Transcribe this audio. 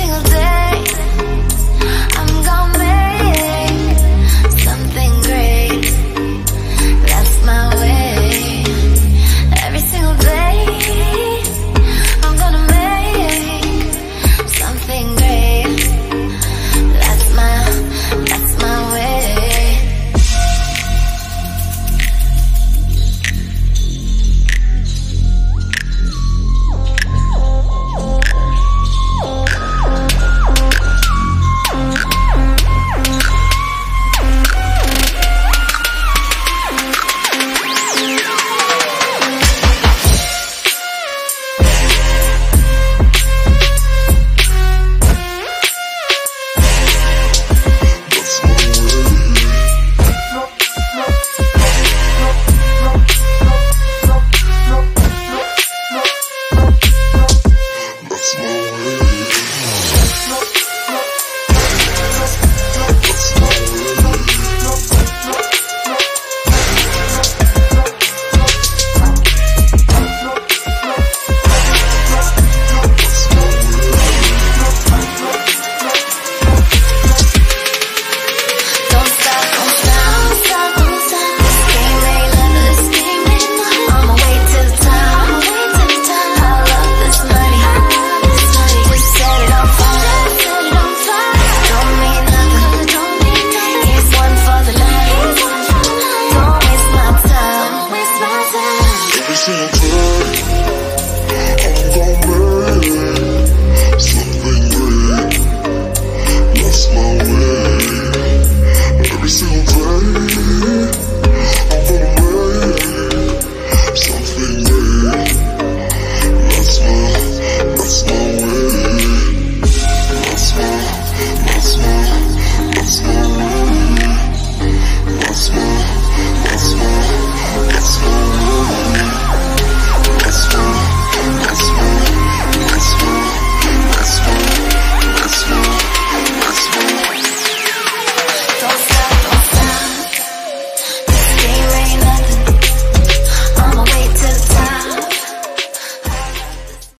single day smooth. I'm gonna